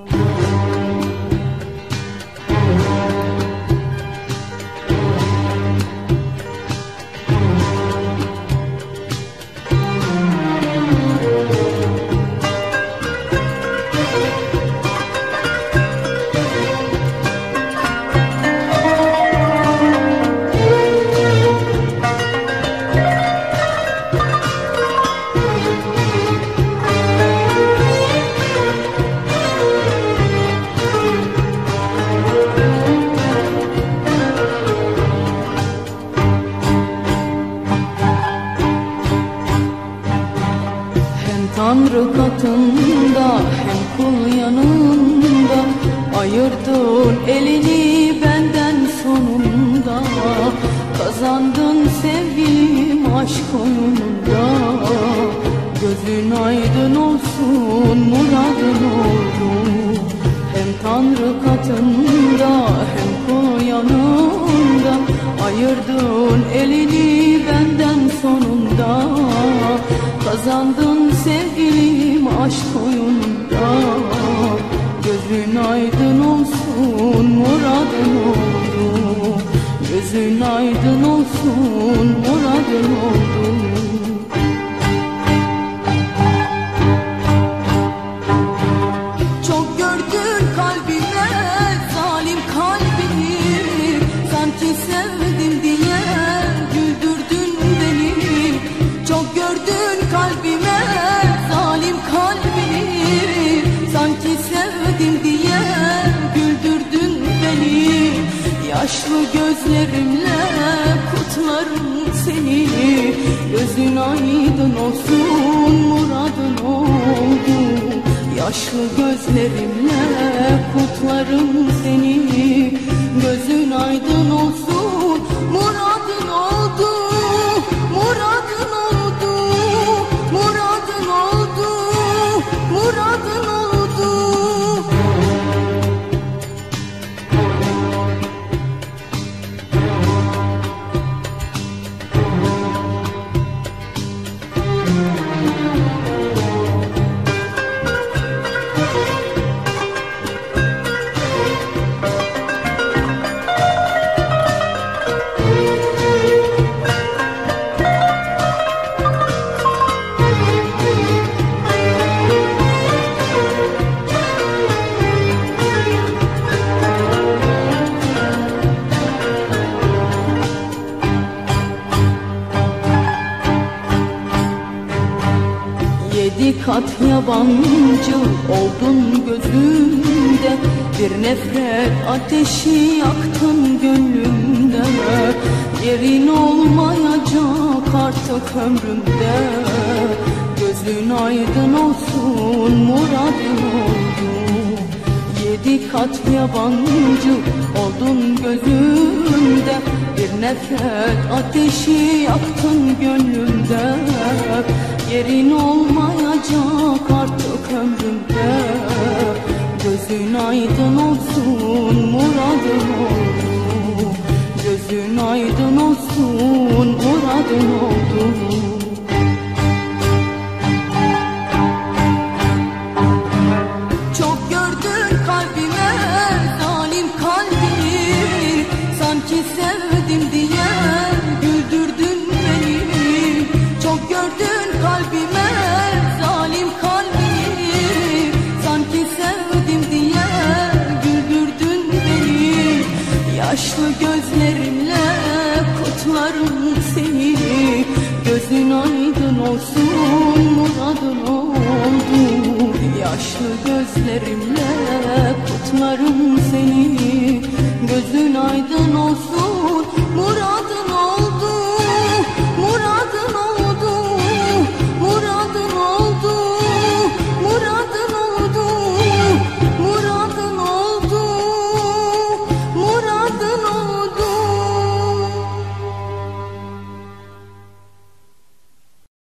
you. Tanrı katında hem kul yanında. Ayırdın elini benden sonunda. Kazandın sevgilim aşk oyununda. Gözün aydın olsun muradın oldu Hem Tanrı katında hem kul yanında. Ayırdın elini benden sonunda. Kazandın sevgilim Gözün aydın olsun muradın oldu gözlerimle kutlarım seni. Gözün aydın olsun muradın oldu. Yaşlı gözlerimle kutlarım seni Yedi kat yabancı oldun gözümde Bir nefret ateşi yaktın gönlümde Yerin olmayacak artık ömrümde. Gözün aydın olsun muradın oldu. Yedi kat yabancı oldun gözümde Bir nefret ateşi yaktın gönlümde Yerin olmayacak artık ömrümde. Gözün aydın olsun muradın oldu Gözün aydın olsun muradın oldu Çok gördün kalbime zalim kalbimi Sanki sevdim gözlerimle kutlarım seni. Gözün aydın olsun muradın oldu. Yaşlı gözlerimle kutlarım seni